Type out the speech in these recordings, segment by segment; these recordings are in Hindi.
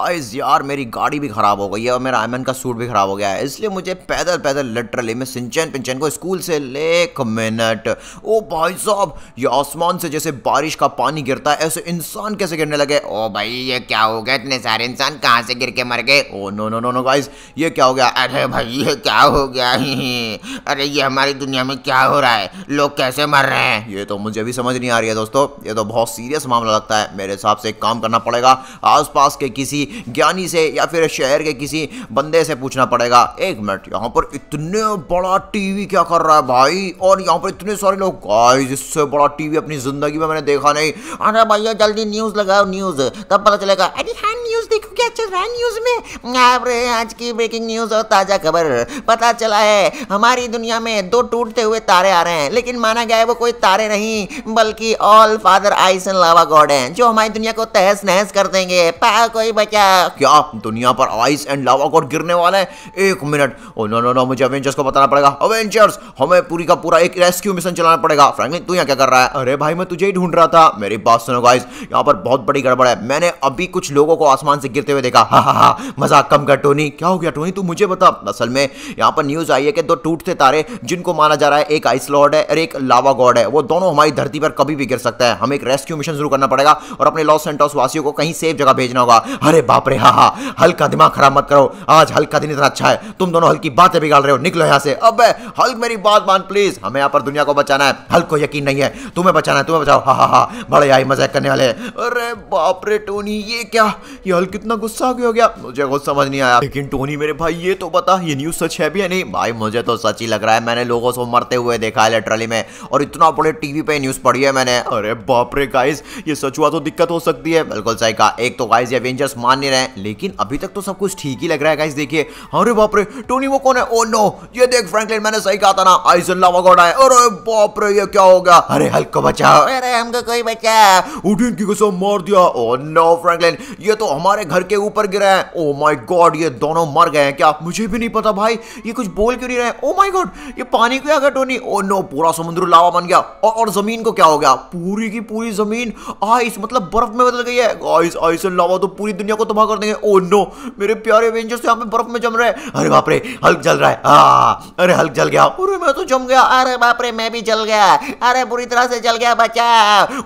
गाइस यार, मेरी गाड़ी भी खराब हो गई है और मेरा आयमन का सूट भी खराब हो गया है। इसलिए मुझे पैदल पैदल लिटरली मैं सिंचन पिंचन को स्कूल से ले एक मिनट ओ भाई साहब, ये आसमान से जैसे बारिश का पानी गिरता है, ऐसे इंसान कैसे गिरने लगे? ओ भाई, ये क्या हो गया? इतने सारे इंसान कहाँ से गिर के मर गए? ओ no no no no guys ये क्या हो गया? अरे भाई, ये क्या हो गया? अरे, ये हमारी दुनिया में क्या हो रहा है? लोग कैसे मर रहे हैं? ये तो मुझे भी समझ नहीं आ रही है दोस्तों। ये तो बहुत सीरियस मामला लगता है। मेरे हिसाब से एक काम करना पड़ेगा। आसपास के किसी ज्ञानी से या फिर शहर के किसी बंदे से पूछना पड़ेगा, एक मिनट, यहाँ पर इतने बड़ा टीवी क्या कर रहा है भाई? और यहाँ पर इतने सारे लोग इससे बड़ा टीवी अपनी ज़िंदगी में मैंने देखा नहीं। अरे भैया, जल्दी न्यूज़ लगाओ न्यूज़ तब पता चलेगा, अरे हाँ न्यूज़ देखो क्या चल रहा है न्यूज़ में? आज की ब्रेकिंग न्यूज़ और ताज़ा खबर, पता चला है, हमारी दुनिया में दो टूटते हुए तारे आ रहे हैं, लेकिन माना गया है वो कोई तारे नहीं, बल्कि all father ice and lava god है, जो हमारी दुनिया को तहस नहस कर देंगे, पा, कोई बचा क्या दुनिया पर आइस एंड लावा कोड गिरने वाला है। एक minute. Oh no no no मुझे अवेंजर्स को बताना पड़ेगा। अवेंजर्स हमें पूरी का पूरा एक रेस्क्यू मिशन चलाना पड़ेगा। फ्रैंकलिन तू यहाँ क्या कर रहा है? अरे भाई, मैं तुझे ही ढूंढ रहा था। मेरी बात सुनो गाइस यहाँ पर बहुत बड़ी गड़बड़ है। मैंने अभी कुछ लोगों को आसमान से गिरते हुए देखा। हा हा मज़ाक कम कर टोनी क्या हो गया टोनी तू मुझे बता। असल में यहाँ पर न्यूज़ आई है कि दो टूटते तारे जिनको माना जा रहा है, एक आइस लॉर्ड है और एक लावा गॉड है। वो दोनों हमारी धरती पर कभी भी गिर सकता है। हमें एक रेस्क्यू मिशन शुरू करना पड़ेगा और अपने लॉस सेंटोस वासियों को कहीं सेफ़ जगह भेजना होगा। अरे बाप रे, हा हा, हल्का दिमाग खराब मत करो। आज हल्का दिन इतना अच्छा है, तुम दोनों हल्की बातें बिगाड़ रहे हो, निकलो यहाँ से। अब, हल्क मेरी बात मान प्लीज़ हमें यहाँ पर दुनिया को बचाना है। हल्क को यकीन नहीं है। तुम्हें बचाना है, तुम्हें बचाओ। हा हा हा, बड़े आई मज़ाक करने वाले अरे बाप रे, टोनी, ये क्या? ये हल्क कितना गुस्सा हो गया मुझे कुछ समझ नहीं आया। लेकिन टोनी, मेरे भाई, ये तो बता, ये न्यूज़ सच है भी है नहीं? भाई, मुझे तो सच ही लग रहा है, मैंने लोगों को मरते हुए देखा है लिटरली में। और इतना बड़े टीवी पे न्यूज़ पढ़ी है मैंने। अरे बाप रे गाइस ये सच हुआ तो दिक्कत हो सकती है। बिल्कुल सही कहा। एक तो गाइस ये एवेंजर्स मान नहीं रहे। लेकिन अभी तक तो सब कुछ ठीक ही लग रहा है गाइस देखिए। अरे बाप रे टोनी वो कौन है? ओ नो ये देख फ्रैंकलिन मैंने सही कहा था ना आइसन लावा गॉड है। अरे बाप रे ये क्या हो गया? अरे हल्क को बचाओ अरे हमको कोई बचा उडिन की कसम मार दिया। ओ नो फ्रैंकलिन ये तो हमारे घर के ऊपर गिरा है। ओ माय गॉड ये दोनों मर गए हैं क्या? मुझे भी नहीं पता भाई ये कुछ बोल क्यों नहीं रहे? ओ माय गॉड ये पानी क्या गया टोनी ओ नो पूरा समुद्र लावा बन गया। और, और ज़मीन को क्या हो गया? पूरी की पूरी ज़मीन आइस मतलब बर्फ़ में बदल गई है। आइस आइस एंड लावा तो पूरी दुनिया को तबाह कर देंगे। ओ नो मेरे प्यारे एवेंजर्स यहाँ पे बर्फ़ में जम रहे हैं। अरे बाप रे हल्क जल रहा है। आ, अरे हल्क जल गया। अरे मैं तो जम गया। अरे बाप रे मैं भी जल गया। अरे बुरी तरह से जल गया बचा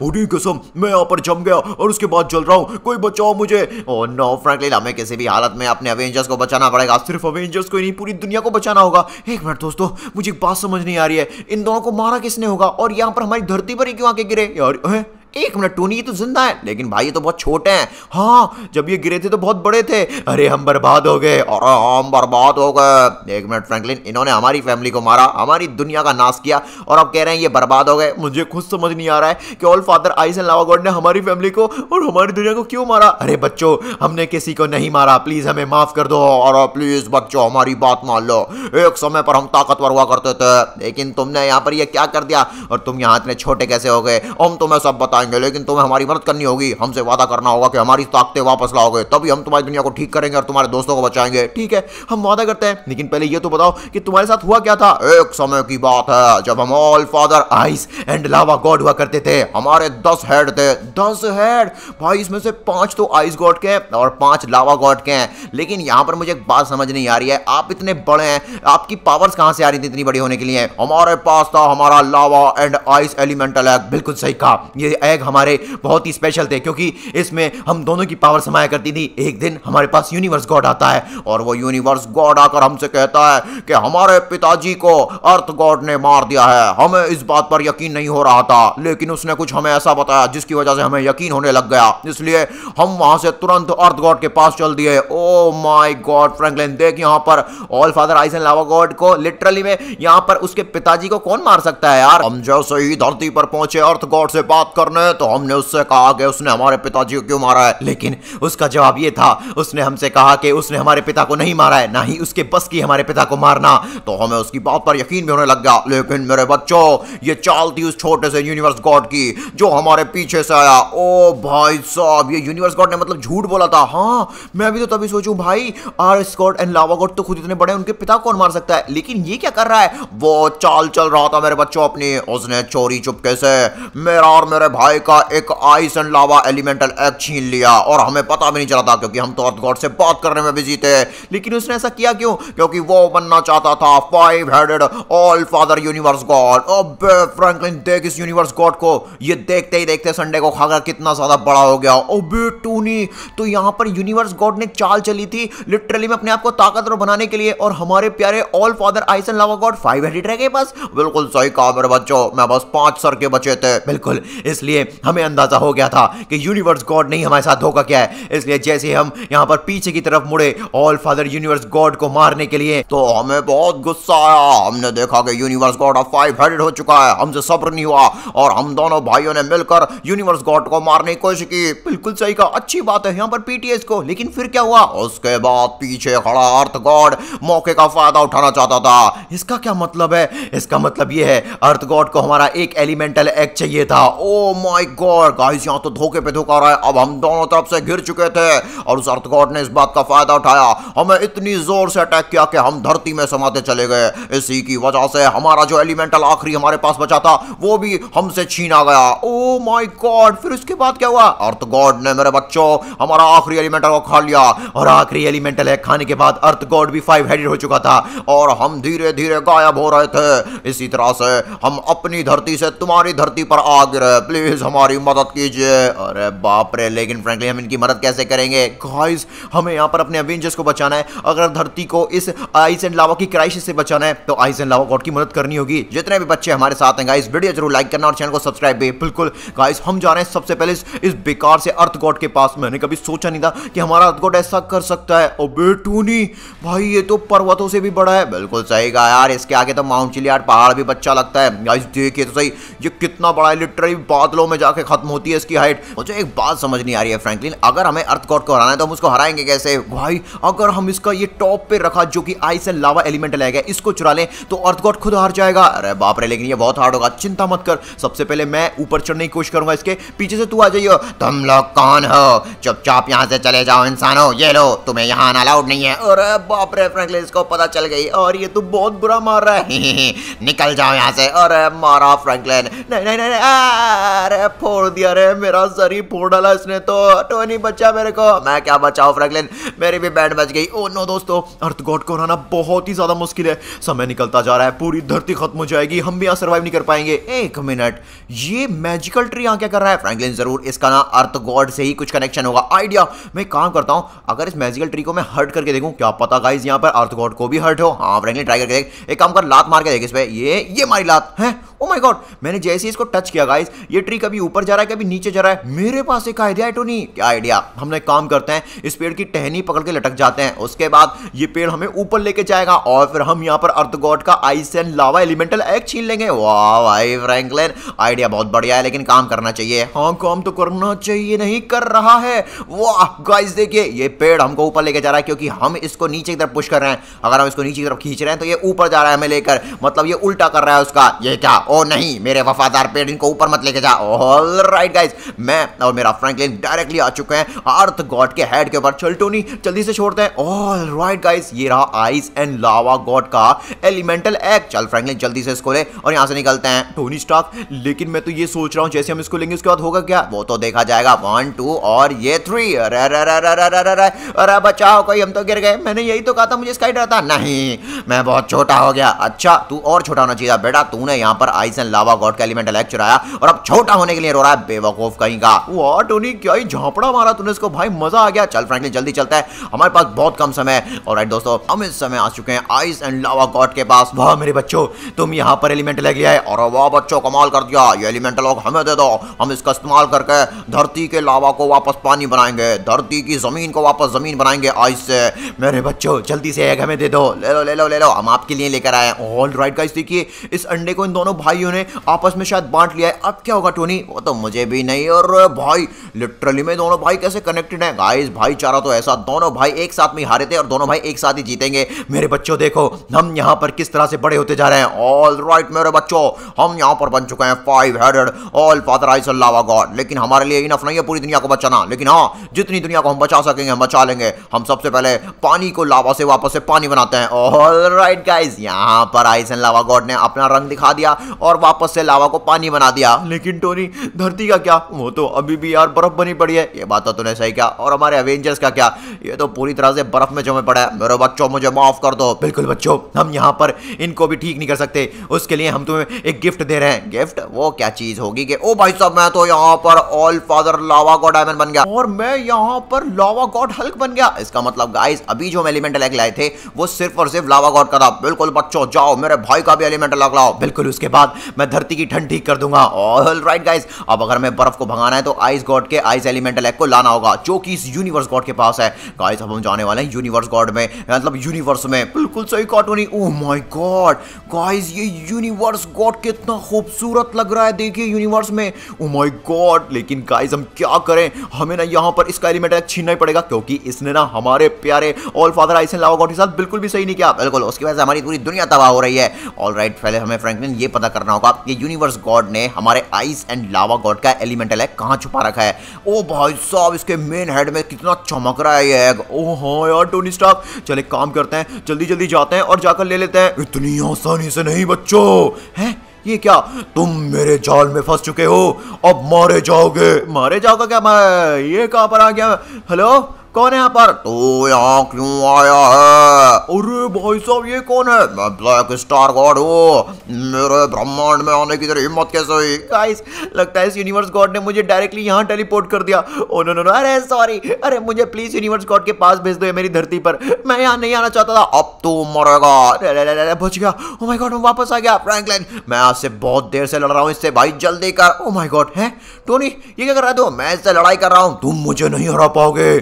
उड़ी कसम मैं यहाँ पर जम गया और उसके बाद जल रहा हूँ। कोई बचाओ मुझे। ओ नो फ्रैंकलिन हमें किसी भी हालत में अपने अवेंजर्स को बचाना पड़ेगा। सिर्फ़ अवेंजर्स को ही नहीं पूरी दुनिया को बचाना होगा। एक मिनट दोस्तों मुझे एक बात समझ नहीं आ रही है। इन दोनों को मारा किसने होगा? और यहाँ पर हमारी धरती पर ही क्यों आके गिरे? यार एक मिनट, टोनी, ये तो ज़िंदा है। लेकिन भाई, ये तो बहुत छोटे हैं। हाँ जब ये गिरे थे तो बहुत बड़े थे। अरे, हम बर्बाद हो गए। और हम बर्बाद हो गए। एक मिनट, फ्रैंकलिन, इन्होंने हमारी फैमिली को मारा, हमारी दुनिया का नाश किया, और अब कह रहे हैं ये बर्बाद हो गए। मुझे खुद समझ नहीं आ रहा है कि all father ice and lava god ने हमारी फैमिली को और हमारी दुनिया को क्यों मारा? अरे, बच्चों, हमने किसी को नहीं मारा। प्लीज़ हमें माफ़ कर दो। और प्लीज़ बच्चों, हमारी बात मान लो। एक समय पर हम ताकतवर हुआ करते थे। लेकिन तुमने यहाँ पर ये क्या कर दिया? और तुम यहाँ इतने छोटे कैसे हो गए? हम तुम्हें सब बताएँगे लेकिन तुम्हें हमारी मदद करनी होगी। हमसे वादा करना होगा कि हमारी ताकतें वापस लाओगे, तभी हम तुम्हारी दुनिया को ठीक करेंगे और तुम्हारे दोस्तों को बचाएँगे। ठीक है, हम वादा करते हैं। लेकिन पहले ये तो बताओ कि तुम्हारे साथ हुआ क्या था? एक समय की बात है, जब हम all father ice and lava god हुआ करते थे। हमारे दस हेड थे। दस हेड भाई, इसमें से पाँच तो आइस गॉड के और पाँच लावा गॉड के हैं। लेकिन यहाँ पर मुझे एक बात समझ नहीं आ रही है। आप इतने बड़े हैं, आपकी पावर्स कहाँ से आ रही थी इतनी बड़ी होने के लिए? हमारे पास था हमारा lava and ice elemental egg बिल्कुल सही कहा। ये एग हमारे बहुत ही स्पेशल थे, क्योंकि इसमें हम दोनों की पावर समाया करती थी। एक दिन हमारे पास यूनिवर्स गॉड आता है, और वो यूनिवर्स गॉड आकर हमसे कहता है कि हमारे पिताजी को अर्थ गॉड ने मार दिया है। हमें इस बात पर यकीन नहीं हो रहा था, लेकिन उसने कुछ हमें ऐसा बताया, जिसकी वजह से हमें यकीन होने लग गया। इसलिए हम वहाँ से तुरंत अर्थ गॉड के पास चल दिए। ओ माय गॉड फ्रैंकलिन देख यहाँ पर all father ice lava god को लिटरली में यहाँ पर उसके पिताजी को कौन मार सकता है यार? हम जैसे ही धरती पर पहुँचे अर्थ गॉड से बात करने तो हमने उससे कहा कि उसने हमारे पिताजी को क्यों मारा है? लेकिन उसका जवाब ये था, उसने हमसे कहा कि उसने हमारे पिता को नहीं मारा है, ना ही उसके बस की हमारे पिता को मारना। तो हमें उसकी बात पर यकीन भी होने लग गया। लेकिन मेरे बच्चों, ये चाल थी उस छोटे से यूनिवर्स गॉड की, जो हमारे पीछे से आया। ओ भाई साहब, ये यूनिवर्स गॉड ने मतलब झूठ बोला था। हाँ मैं भी तो तभी सोचूं, भाई आर स्कॉड एंड लावा गॉड तो खुद इतने बड़े उनके पिता कौन मार सकता है? लेकिन ये क्या कर रहा है? वो चाल चल रहा था मेरे बच्चों अपनी। उसने चोरी चुपके से मेरा और मेरे भाई का एक ice and lava elemental egg छीन लिया और हमें पता भी नहीं चला था क्योंकि हम तो अर्थ गॉड से बात करने में बिज़ी थे। लेकिन उसने ऐसा किया क्यों? क्योंकि वो बनना चाहता था five headed all father universe god अबे फ्रैंकलिन देख इस यूनिवर्स गॉड को। ये देखते ही देखते संडे को खाकर कितना ज़्यादा बड़ा हो गया। अबे, टूनी तो यहाँ पर यूनिवर्स गॉड ने चाल चली थी लिटरली में अपने आप को ताकतवर बनाने के लिए और हमारे प्यारे all father ice and lava god five headed रह गए बस। बिल्कुल सही कहा मेरे बच्चों, मैं बस पाँच सर के बचे थे। बिल्कुल, इसलिए हमें अंदाज़ा हो गया था कि यूनिवर्स गॉड ने हमारे साथ धोखा किया है। इसलिए जैसे हम यहाँ पर पीछे की तरफ़ मुड़े ऑल फादर यूनिवर्स गॉड को मारने के लिए तो हमें बहुत गुस्सा आया। हमने देखा कि universe god of five headed हो चुका है। हमसे सब्र नहीं हुआ और हम दोनों भाइयों ने मिलकर यूनिवर्स गॉड को मारने की कोशिश की। बिल्कुल सही कहा। अच्छी बात है यहाँ पर पीटीएस को, लेकिन फिर क्या हुआ? उसके बाद पीछे खड़ा अर्थ गॉड मौके का फ़ायदा उठाना चाहता था। इसका क्या मतलब है? इसका मतलब ये है अर्थ गॉड को हमारा एक एलिमेंटल एग चाहिए था। ओ माय गॉड गाइस यहाँ तो धोखे पे धोखा रहा है। अब हम दोनों तरफ़ से घिर चुके थे और उस अर्थ गॉड ने इस बात का फ़ायदा उठाया। हमें इतनी ज़ोर से अटैक किया कि हम धरती में समाते चले गए। इसी की वजह से हमारा जो एलिमेंटल आखिरी हमारे पास बचा था, वो भी हमसे छीना गया। ओ माय गॉड फिर उसके बाद क्या हुआ? अर्थ गॉड ने मेरे बच्चों, हमारा आखिरी एलिमेंटल को खा लिया और आखिरी एलिमेंटल है खाने के बाद अर्थ गॉड भी फाइव हेडेड हो चुका था और हम धीरे धीरे गायब हो रहे थे। इसी तरह से हम अपनी धरती से तुम्हारी धरती पर आ गिरे। प्लीज़ हमारी मदद कीजिए। अरे बाप रे लेकिन फ्रेंकली हम इनकी मदद कैसे करेंगे? गाइस हमें यहाँ पर अपने अवेंजर्स को बचाना है। अगर धरती को इस आइस एंड लावा की क्राइसिस से बचाना है तो आइस एंड लावा गॉड की मदद करनी होगी। जितने भी बच्चे हमारे साथ हैं गाइस वीडियो ज़रूर लाइक करना और चैनल को सब्सक्राइब भी। बिल्कुल गाइस हम जा रहे हैं सबसे पहले इस, बेकार से अर्थ गॉड के पास। मैंने कभी सोचा नहीं था कि हमारा अर्थ गॉड ऐसा कर सकता है। ओ बेटूनी भाई ये तो पर्वतों से भी बड़ा है। बिल्कुल सही कहा यार इसके आगे तो माउंट चिलियार पहाड़ भी बच्चा लगता है। गाइस देखिए तो सही ये कितना बड़ा है लिटरली बादलों में जाके खत्म होती है इसकी हाइट मुझे एक बात समझ नहीं आ रही है फ्रैंकलिन अगर हमें अर्थ गॉड को हराना है तो हम उसको हराएँगे कैसे भाई अगर हम इसका ये टॉप पे रखा जो कि आइस एंड लावा एलिमेंट लाएगा इसको चुरा लें तो अर्थ गॉड खुद हार जाएगा अरे बाप रे लेकिन ये बहुत हार्ड होगा चिंता मत कर सबसे पहले मैं ऊपर चढ़ने की कोशिश करूँगा इसके पीछे से तू आ जाइयो तुम लोग कौन हो चुपचाप यहाँ से चले जाओ इंसानो ये लो तुम्हें यहाँ अलाउड नहीं है अरे बाप रे फ्रैंकलिन इसको पता चल गई और ये तो बहुत बुरा मार रहा है निकल जाओ यहाँ से अरे मारा फ्रैंकलिन नहीं नहीं नहीं अरे फोड़ दिया रे मेरा सर फोड़ डाला इसने तो। टोनी बचा मेरे को। मैं क्या बचाऊं, फ्रैंकलिन? मेरी भी बैंड बच गई। ओ नो दोस्तों अर्थ गॉड को हराना बहुत ही ज़्यादा मुश्किल है। समय निकलता जा रहा है, पूरी धरती खत्म हो जाएगी, हम भी यहाँ सर्वाइव नहीं कर पाएँगे। एक मिनट ये मैजिकल ट्री यहाँ क्या कर रहा है? फ्रैंकलिन ज़रूर, इसका ना अर्थ गॉड से ही कुछ कनेक्शन होगा। आइडिया मैं काम करता हूँ, अगर इस मैजिकल ट्री को मैं हर्ट करके देखूँ, क्या पता गाइस यहाँ पर अर्थ गॉड को भी हर्ट हो? हाँ फ्रैंकलिन ट्राई करके देख। एक काम कर, लात मार के देख इस पे। ये ये मारी लात, है? ओ माय गॉड मैंने जैसे इसको टच किया गाइस ये ट्री कभी ऊपर जा रहा है, कभी नीचे जा रहा है? मेरे पास एक आइडिया है टोनी क्या आइडिया हम एक काम करते हैं, इस पेड़ की टहनी पकड़ के लटक जाते हैं। उसके बाद ये पेड़ हमें ऊपर लेके जाएगा और फिर हम यहाँ पर अर्थ गॉड का ice and lava elemental egg छीन लेंगे। वाह भाई फ्रैंकलिन आइडिया बहुत बढ़िया है, लेकिन काम करना चाहिए। हाँ काम तो करना चाहिए, नहीं कर रहा है। वाह गाइस देखिए, ये पेड़ हमको ऊपर लेके जा रहा है क्योंकि हम इसको नीचे की तरफ़ पुश कर रहे हैं। अगर हम इसको नीचे की तरफ़ खींच रहे हैं तो ये ऊपर जा रहा है हमें लेकर। मतलब ये उल्टा कर रहा है उसका। ये क्या? ओ नहीं, मेरे वफादार पेड़ इनको ऊपर मत लेके जा। ऑल राइट गाइज़ मैं और मेरा फ्रैंकलिन डायरेक्टली आ चुके हैं। अर्थ गॉड के हेड के ऊपर। चल टोनी जल्दी से छोड़ते हैं। ऑल राइट गाइज़ ये रहा आइस एंड लावा गॉड का एलिमेंटल एग चल फ्रैंकलिन जल्दी से इसको ले और यहाँ से निकलते हैं। टोनी स्टॉक लेकिन मैं तो ये सोच रहा हूँ, जैसे हम इसको लेंगे, उसके बाद होगा क्या? वो तो देखा जाएगा। वन टू और ये थ्री अरे बचाओ, कोई, हम तो गिर गए। मैंने यही तो कहा था, मुझे इसका डर था नहीं। मैं बहुत छोटा हो गया। अच्छा तू और छोटा होना चाहिए बेटा। तूने यहाँ पर आइस लावा गॉड का एलिमेंट एलेक्ट चुराया और अब छोटा होने के लिए रो रहा है बेवकूफ़ कहीं का। वाह टोनी क्या ही झापड़ा मारा तूने इसको? भाई, मज़ा आ गया। चल फ्रैंकलिन जल्दी चलता है। हमारे पास बहुत कम समय और राइट दोस्तों, हम इस समय आ चुके हैं आइस एंड लावा गॉड के पास। वाह, मेरे बच्चों, तुम यहाँ पर एलिमेंट ले गया है और वाह, बच्चों, कमाल कर दिया। ये एलिमेंट लॉग हमें दे दो। हम इसका इस्तेमाल करके धरती के लावा को वापस पानी बनाएँगे। धरती की ज़मीन को वापस ज़मीन बनाएँगे आइस से। मेरे बच्चों, जल्दी से एग हमें दे दो। ले लो ले लो ले लो। हम आपके लिए लेकर आए ऑल राइट गाइस देखिए, इस अंडे को इन दोनों भाइयों ने आपस में शायद बांट लिया है। अब क्या होगा टोनी वो तो मुझे भी नहीं और भाई लिटरली में दोनों भाई कैसे कनेक्टेड हैं? गाइस भाईचारा तो ऐसा, दोनों भाई एक साथ में हारे थे और दोनों भाई एक साथ ही जीतेंगे। मेरे बच्चों, देखो, हम यहाँ पर किस तरह से बड़े होते जा रहे हैं। ऑल राइट मेरे बच्चों, हम यहाँ पर बन चुके हैं five headed all father ice lava god लेकिन हमारे लिए इनफ नहीं है पूरी दुनिया को बचाना। लेकिन हाँ जितनी दुनिया को हम बचा सकेंगे, हम बचा लेंगे। हम सबसे पहले पानी को लावा से वापस से पानी बनाते हैं। ऑल राइट गाइस यहाँ पर आइस एंड लावा गॉड ने अपना रंग दिखा दिया और वापस से लावा को पानी बना दिया। लेकिन टोनी, धरती का क्या? वो तो अभी भी यार बर्फ़ बनी पड़ी है। ये बात तो तूने सही क्या और हमारे अवेंजर्स का क्या? ये तो पूरी तरह से बर्फ़ में जमे पड़ा है। मेरे बच्चों, मुझे माफ़ कर दो। बिल्कुल बच्चों, हम यहाँ पर इनको भी ठीक नहीं कर सकते। उसके लिए हम तुम्हें एक गिफ्ट दे रहे हैं। गिफ्ट वो क्या चीज़ होगी कि, ओ भाई साहब, मैं तो यहाँ पर all father lava god diamond बन गया। और मैं यहाँ पर लावा गॉड हल्क बन गया। इसका मतलब गाइस अभी जो हम एलिमेंटल एग लाए थे, वो सिर्फ़ और सिर्फ़ लावा गॉड का था। बिल्कुल बच्चों, जाओ, मेरे भाई का भी एलिमेंटल एग लाओ। बिल्कुल, उसके बाद मैं धरती की ठंड ठीक कर दूँगा। ऑल राइट गाइस अब अगर मैं बर्फ़ को भगाना है तो आइस गॉड के आइस एलिमेंटल एग को लाना होगा, जो कि इस यूनिवर्स गॉड के पास है। गाइस अब हम जाने वाले हैं यूनिवर्स गॉड में मतलब यूनिवर्स में। बिल्कुल सही कार्टूनी ओह माय गॉड गाइस ये यूनिवर्स गॉड कितना खूबसूरत लग रहा है। देखिए यूनिवर्स में। ओह माय गॉड लेकिन गाइस हम क्या करें? हमें ना यहाँ पर इसका एलिमेंट छीनना ही पड़ेगा, क्योंकि इसने ना हमारे प्यारे all father ice and lava god के साथ बिल्कुल भी सही नहीं किया। बिल्कुल, उसकी वजह से हमारी पूरी दुनिया तबाह हो रही है। ऑल राइट पहले हमें फ्रैंकलिन ये पता करना होगा। कि यूनिवर्स गॉड ने हमारे आइस एंड लावा गॉड का एलिमेंटल है, कहाँ छुपा रखा है? ओ भाई साहब, इसके मेन हेड में कितना चमक रहा है ये एग ओ हाँ यार टोनी स्टार्क चल काम करते हैं, जल्दी जल्दी जाते हैं और जाकर ले लेते हैं। इतनी आसानी से नहीं बच्चों। हैं? ये क्या? तुम मेरे जाल में फंस चुके हो। अब मारे जाओगे। मारे जाओगे क्या? मैं ये कहाँ पर आ गया? हेलो कौन है यहाँ पर? तू यहाँ क्यों आया है? अरे भाई साहब, ये कौन है? मैं ब्लैक स्टार गॉड हूँ। मेरे ब्रह्मांड में आने की हिम्मत कैसे हुई? गाइस लगता है इस यूनिवर्स गॉड ने मुझे डायरेक्टली यहाँ टेलीपोर्ट कर दिया। ओ नो नो नो अरे सॉरी अरे, मुझे प्लीज़ यूनिवर्स गॉड के पास भेज दो मेरी धरती पर। मैं यहाँ नहीं आना चाहता था। अब तू मरेगा। बच गया। ओ माय गॉड मैं वापस आ गया फ्रैंकलिन मैं आज से बहुत देर से लड़ रहा हूँ इससे, भाई, जल्दी कर। ओ माय गॉड है? टोनी ये क्या कर रहा है तू? मैं इससे लड़ाई कर रहा हूँ। तुम मुझे नहीं हरा पाओगे।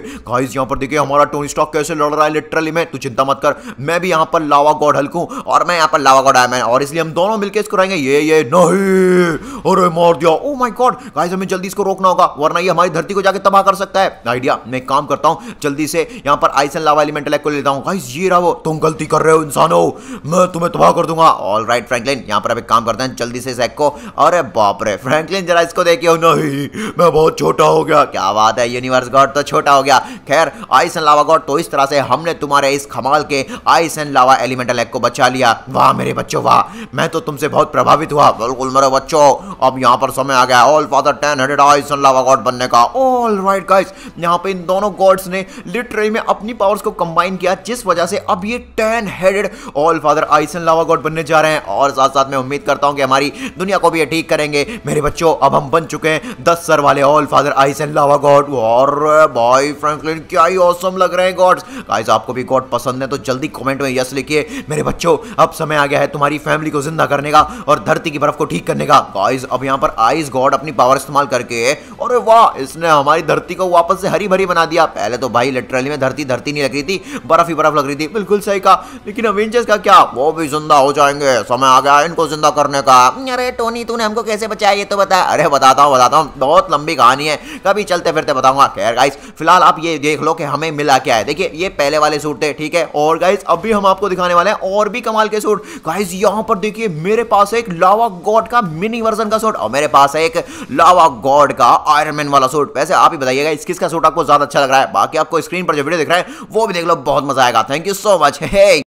गाइस, यहाँ पर देखिए, हमारा टोनी स्टॉक कैसे लड़ रहा है लिटरली में, तू चिंता मत कर। मैं भी यहाँ पर लावा गॉड हल्कू और मैं यहाँ पर लावा गॉड आया और इसलिए हम दोनों मिलकर इसको रहेंगे ये ये, नहीं! अरे, मार दिया। ओ माय गॉड गाइस, हमें जल्दी इसको रोकना होगा, वरना ये हमारी धरती को जाके तबाह कर सकता है। आइडिया मैं काम करता हूँ, जल्दी से यहाँ पर आइस एंड लावा एलिमेंटल को लेता हूँ। गाइस, ये रहा वो, तुम गलती कर रहे हो, इंसानो! मैं तुम्हें तबाह कर दूँगा। ऑल राइट फ्रैंकलिन यहाँ पर अब एक काम करते हैं, जल्दी से इस को। अरे बाप रे फ्रैंकलिन जरा इसको देखियो नहीं, मैं बहुत छोटा हो गया। क्या बात है यूनिवर्स गॉड तो छोटा हो गया। खैर, आइस एंड लावा गॉड तो इस तरह से हमने तुम्हारे इस कमाल के ice and lava elemental egg को बचा लिया। वाह मेरे बच्चों, वाह। मैं तो तुमसे बहुत प्रभावित हुआ। बिल्कुल मेरे बच्चों, अब यहाँ पर समय आ गया। All father ten headed ice and lava god बनने का। ऑल राइट गाइस यहाँ पे इन दोनों गॉड्स ने लिटरली में अपनी पावर्स को कंबाइन किया, जिस वजह से अब ये ten headed all father ice and lava god बनने जा रहे हैं। और साथ साथ मैं उम्मीद करता हूँ कि हमारी दुनिया को भी ये ठीक करेंगे। मेरे बच्चों, अब हम बन चुके हैं दस सर वाले all father ice and lava god. और भाई फ्रैंकलिन क्या ही ऑसम लग रहे हैं गॉड्स गाइस आपको भी गॉड पसंद है तो जल्दी कमेंट में यस लिखिए। मेरे बच्चों, अब समय आ गया है तुम्हारी फैमिली को ज़िंदा करने का और धरती की बर्फ़ को ठीक करने का। गाइस अब यहाँ पर आइस गॉड अपनी पावर इस्तेमाल करके, अरे वाह, इसने हमारी धरती को वापस से हरी भरी बना दिया। पहले तो भाई लिटरली में धरती धरती नहीं लग रही थी, बर्फ़ ही बर्फ़ लग रही थी। बिल्कुल सही कहा। लेकिन अवेंजर्स का क्या? वो भी ज़िंदा हो जाएँगे। समय आ गया इनको ज़िंदा करने का। अरे टोनी, तूने हमको कैसे बचाया, ये तो बता। अरे बताता हूँ बताता हूँ। बहुत लंबी कहानी है। कभी चलते फिरते बताऊँगा। खैर गाइस फ़िलहाल आप ये देख लो कि हमें मिला क्या है। देखिए, ये पहले वाले सूट थे, ठीक है? और गाइज़ अभी हम आपको दिखाने वाले हैं और भी कमाल के सूट। गाइज़ यहाँ पर देखिए, मेरे पास एक लावा गॉड का मिनी वर्जन का सूट। और मेरे पास है एक लावा गॉड का आयरन मैन वाला सूट। वैसे आप ही बताइएगा, इस किसका सूट आपको ज़्यादा अच्छा लग रहा है? बाकी आपको स्क्रीन पर जो वीडियो दिख रहा है, वो भी देख लो, बहुत मज़ा आएगा। Thank you so much hey